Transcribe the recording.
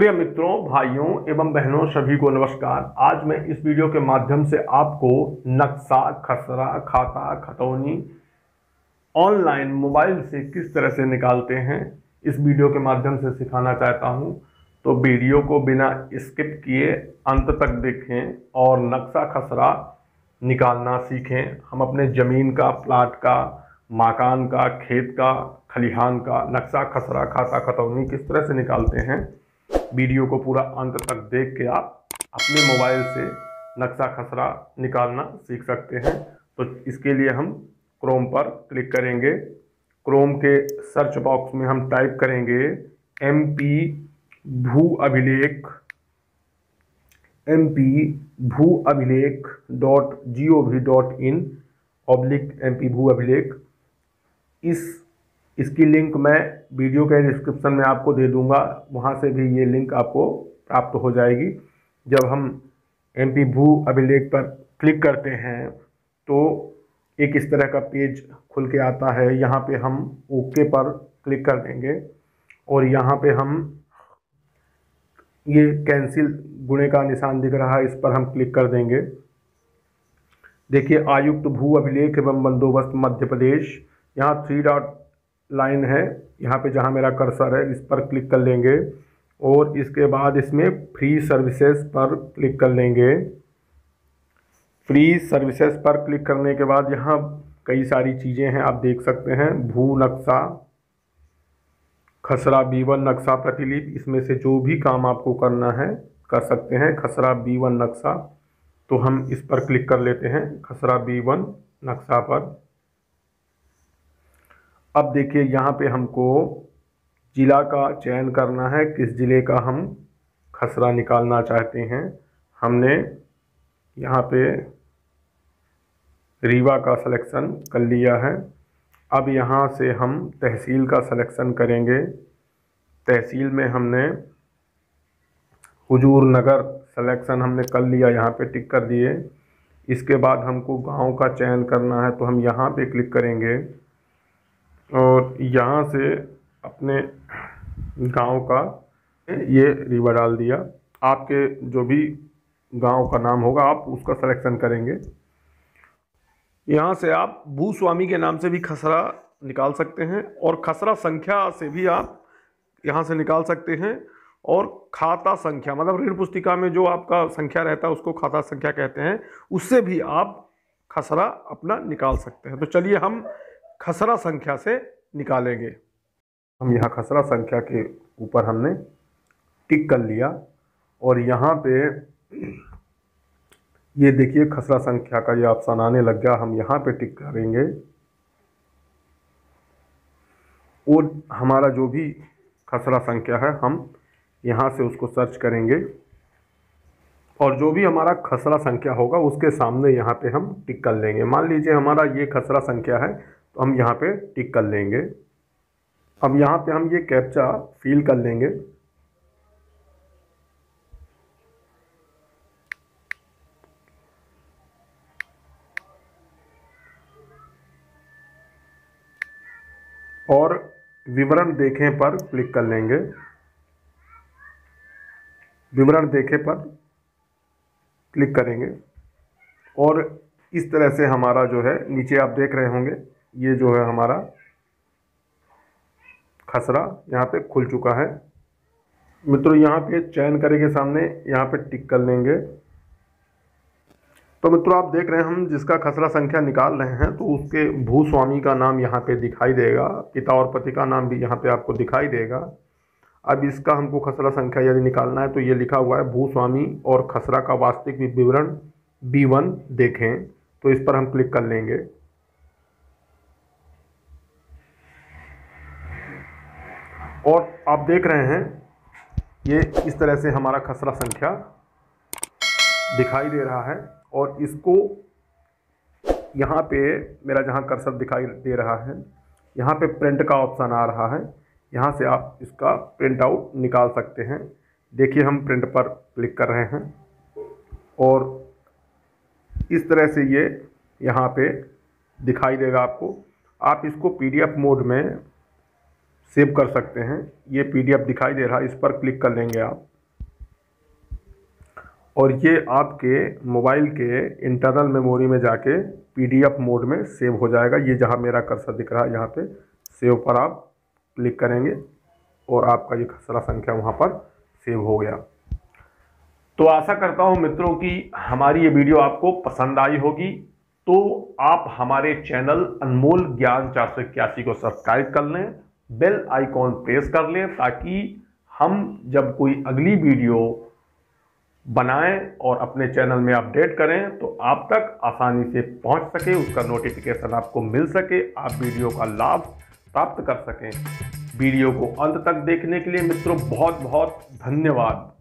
प्रिय मित्रों, भाइयों एवं बहनों सभी को नमस्कार। आज मैं इस वीडियो के माध्यम से आपको नक्शा, खसरा, खाता, खतौनी ऑनलाइन मोबाइल से किस तरह से निकालते हैं, इस वीडियो के माध्यम से सिखाना चाहता हूँ। तो वीडियो को बिना स्किप किए अंत तक देखें और नक्शा, खसरा निकालना सीखें। हम अपने ज़मीन का, प्लाट का, मकान का, खेत का, खलिहान का नक्शा, खसरा, खाता, खतौनी किस तरह से निकालते हैं वीडियो को पूरा अंत तक देख के आप अपने मोबाइल से नक्शा खसरा निकालना सीख सकते हैं। तो इसके लिए हम क्रोम पर क्लिक करेंगे। क्रोम के सर्च बॉक्स में हम टाइप करेंगे एम पी भू अभिलेख M P Bhu Abhilekh dot G O V dot in oblique M P Bhu Abhilekh इस इसकी लिंक मैं वीडियो के डिस्क्रिप्शन में आपको दे दूँगा। वहाँ से भी ये लिंक आपको प्राप्त हो जाएगी। जब हम एम पी भू अभिलेख पर क्लिक करते हैं तो एक इस तरह का पेज खुल के आता है। यहाँ पे हम ओके पर क्लिक कर देंगे और यहाँ पे हम ये कैंसिल गुणे का निशान दिख रहा है, इस पर हम क्लिक कर देंगे। देखिए, आयुक्त भू अभिलेख एवं बंदोबस्त मध्य प्रदेश, यहाँ थ्री डॉट लाइन है, यहाँ पे जहाँ मेरा कर्सर है, इस पर क्लिक कर लेंगे और इसके बाद इसमें फ्री सर्विसेज़ पर क्लिक कर लेंगे। फ्री सर्विसेज़ पर क्लिक करने के बाद यहाँ कई सारी चीज़ें हैं, आप देख सकते हैं। भू नक्शा, खसरा बी वन नक्शा प्रतिलिप, इसमें से जो भी काम आपको करना है, कर सकते हैं। खसरा बी वन नक्शा तो हम इस पर क्लिक कर लेते हैं, खसरा बी वन नक्शा पर। अब देखिए, यहाँ पे हमको ज़िला का चयन करना है। किस ज़िले का हम खसरा निकालना चाहते हैं? हमने यहाँ पे रीवा का सिलेक्शन कर लिया है। अब यहाँ से हम तहसील का सिलेक्शन करेंगे। तहसील में हमने हुजूर नगर सिलेक्शन हमने कर लिया, यहाँ पे टिक कर दिए। इसके बाद हमको गाँव का चयन करना है तो हम यहाँ पे क्लिक करेंगे। और यहाँ से अपने गाँव का ये रीवा डाल दिया। आपके जो भी गाँव का नाम होगा, आप उसका सिलेक्शन करेंगे। यहाँ से आप भूस्वामी के नाम से भी खसरा निकाल सकते हैं और खसरा संख्या से भी आप यहाँ से निकाल सकते हैं और खाता संख्या मतलब ऋण पुस्तिका में जो आपका संख्या रहता है, उसको खाता संख्या कहते हैं, उससे भी आप खसरा अपना निकाल सकते हैं। तो चलिए हम खसरा संख्या से निकालेंगे। हम यहाँ खसरा संख्या के ऊपर हमने टिक कर लिया और यहाँ पे ये देखिए खसरा संख्या का ये ऑप्शन आने लग गया। हम यहाँ पे टिक करेंगे। और हमारा जो भी खसरा संख्या है, हम यहाँ से उसको सर्च करेंगे। और जो भी हमारा खसरा संख्या होगा, उसके सामने यहाँ पे हम टिक कर लेंगे। मान लीजिए हमारा ये खसरा संख्या है तो हम यहाँ पे टिक कर लेंगे। अब यहाँ पे हम ये कैप्चा फील कर लेंगे। और विवरण देखें पर क्लिक कर लेंगे। विवरण देखे पर क्लिक करेंगे। और इस तरह से हमारा जो है, नीचे आप देख रहे होंगे। ये जो है हमारा खसरा यहाँ पे खुल चुका है। मित्रों, यहाँ पे चयन करे के सामने यहाँ पे टिक कर लेंगे। तो मित्रों, आप देख रहे हैं हम जिसका खसरा संख्या निकाल रहे हैं तो उसके भूस्वामी का नाम यहाँ पे दिखाई देगा। पिता और पति का नाम भी यहाँ पे आपको दिखाई देगा। अब इसका हमको खसरा संख्या यदि निकालना है तो ये लिखा हुआ है, भूस्वामी और खसरा का वास्तविक विवरण बी वन देखें। तो इस पर हम क्लिक कर लेंगे। और आप देख रहे हैं, ये इस तरह से हमारा खसरा संख्या दिखाई दे रहा है और इसको यहाँ पे मेरा जहाँ कर्सर दिखाई दे रहा है, यहाँ पे प्रिंट का ऑप्शन आ रहा है। यहाँ से आप इसका प्रिंट आउट निकाल सकते हैं। देखिए, हम प्रिंट पर क्लिक कर रहे हैं और इस तरह से ये यहाँ पे दिखाई देगा आपको। आप इसको पीडीएफ मोड में सेव कर सकते हैं। ये पीडीएफ दिखाई दे रहा है, इस पर क्लिक कर लेंगे आप। और ये आपके मोबाइल के इंटरनल मेमोरी में जाके पीडीएफ मोड में सेव हो जाएगा। ये जहाँ मेरा कर्सर दिख रहा है, यहाँ पे सेव पर आप क्लिक करेंगे और आपका ये खसरा संख्या वहाँ पर सेव हो गया। तो आशा करता हूँ मित्रों की हमारी ये वीडियो आपको पसंद आई होगी। तो आप हमारे चैनल अनमोल ज्ञान चार सौ इक्यासी को सब्सक्राइब कर लें बेल आइकॉन प्रेस कर लें ताकि हम जब कोई अगली वीडियो बनाएँ और अपने चैनल में अपडेट करें तो आप तक आसानी से पहुँच सके, उसका नोटिफिकेशन आपको मिल सके, आप वीडियो का लाभ प्राप्त कर सकें। वीडियो को अंत तक देखने के लिए मित्रों बहुत बहुत धन्यवाद।